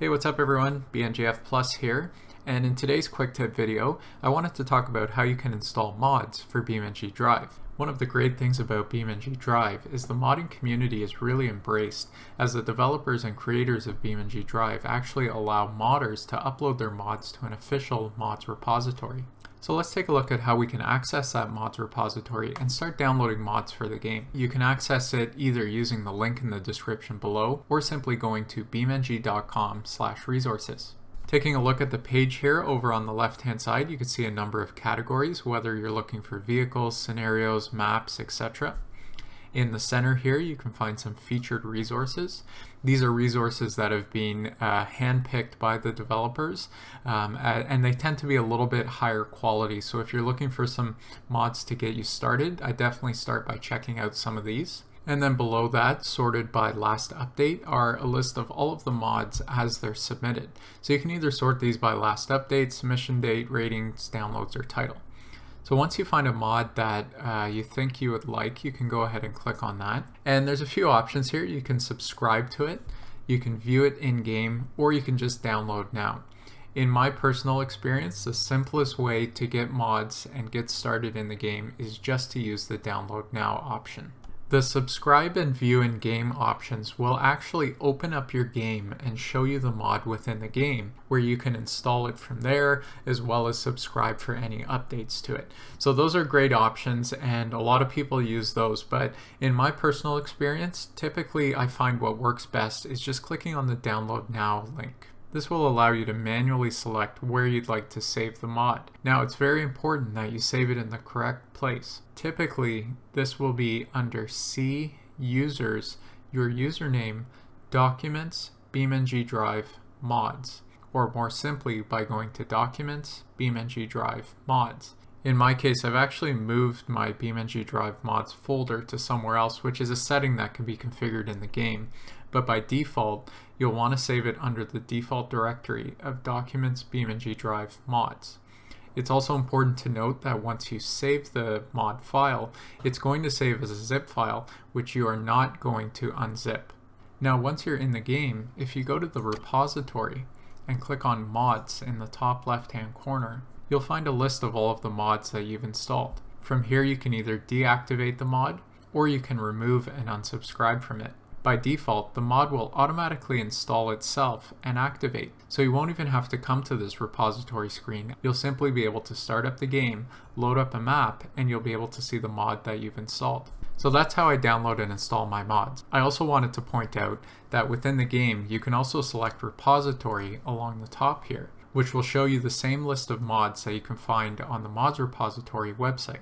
Hey, what's up everyone? BNGF Plus here. And in today's quick tip video, I wanted to talk about how you can install mods for BeamNG Drive. One of the great things about BeamNG Drive is the modding community is really embraced as the developers and creators of BeamNG Drive actually allow modders to upload their mods to an official mods repository. So let's take a look at how we can access that mods repository and start downloading mods for the game. You can access it either using the link in the description below or simply going to beamng.com slash resources. Taking a look at the page here over on the left hand side, you can see a number of categories, whether you're looking for vehicles, scenarios, maps, etc. In the center here, you can find some featured resources. These are resources that have been uh, handpicked by the developers, um, and they tend to be a little bit higher quality. So if you're looking for some mods to get you started, I definitely start by checking out some of these. And then below that, sorted by last update, are a list of all of the mods as they're submitted. So you can either sort these by last update, submission date, ratings, downloads, or title. So once you find a mod that uh, you think you would like, you can go ahead and click on that. And there's a few options here. You can subscribe to it, you can view it in-game, or you can just download now. In my personal experience, the simplest way to get mods and get started in the game is just to use the download now option. The subscribe and view in game options will actually open up your game and show you the mod within the game where you can install it from there as well as subscribe for any updates to it. So those are great options and a lot of people use those but in my personal experience typically I find what works best is just clicking on the download now link. This will allow you to manually select where you'd like to save the mod. Now it's very important that you save it in the correct place. Typically this will be under C users, your username, documents, BeamNG Drive, mods, or more simply by going to documents, BeamNG Drive, mods. In my case, I've actually moved my BeamNG Drive mods folder to somewhere else, which is a setting that can be configured in the game. But by default, you'll want to save it under the default directory of Documents BeamNG Drive mods. It's also important to note that once you save the mod file, it's going to save as a zip file, which you are not going to unzip. Now once you're in the game, if you go to the repository and click on mods in the top left hand corner, you'll find a list of all of the mods that you've installed. From here you can either deactivate the mod or you can remove and unsubscribe from it. By default, the mod will automatically install itself and activate, so you won't even have to come to this repository screen. You'll simply be able to start up the game, load up a map, and you'll be able to see the mod that you've installed. So that's how I download and install my mods. I also wanted to point out that within the game, you can also select repository along the top here which will show you the same list of mods that you can find on the mods repository website.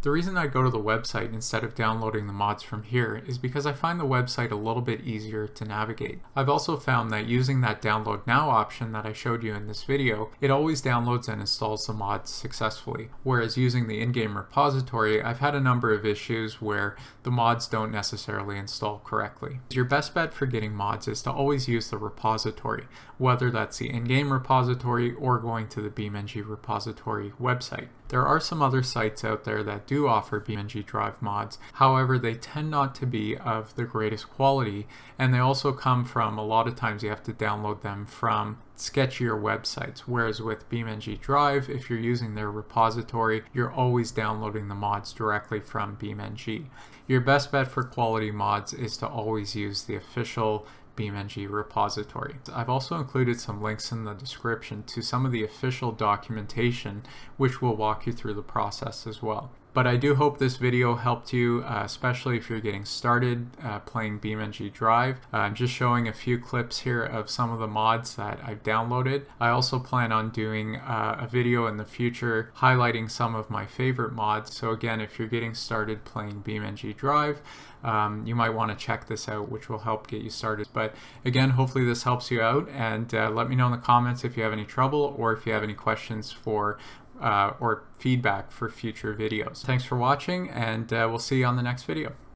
The reason I go to the website instead of downloading the mods from here is because I find the website a little bit easier to navigate. I've also found that using that download now option that I showed you in this video, it always downloads and installs the mods successfully. Whereas using the in-game repository, I've had a number of issues where the mods don't necessarily install correctly. Your best bet for getting mods is to always use the repository, whether that's the in-game repository or going to the BeamNG repository website. There are some other sites out there that do offer BeamNG Drive mods, however they tend not to be of the greatest quality and they also come from, a lot of times you have to download them from sketchier websites, whereas with BeamNG Drive, if you're using their repository, you're always downloading the mods directly from BeamNG. Your best bet for quality mods is to always use the official BeamNG repository. I've also included some links in the description to some of the official documentation which will walk you through the process as well. But I do hope this video helped you, uh, especially if you're getting started uh, playing BeamNG Drive. Uh, I'm just showing a few clips here of some of the mods that I've downloaded. I also plan on doing uh, a video in the future highlighting some of my favorite mods. So again, if you're getting started playing BeamNG Drive, um, you might want to check this out, which will help get you started. But again, hopefully this helps you out, and uh, let me know in the comments if you have any trouble or if you have any questions for uh, or feedback for future videos. Thanks for watching and uh, we'll see you on the next video.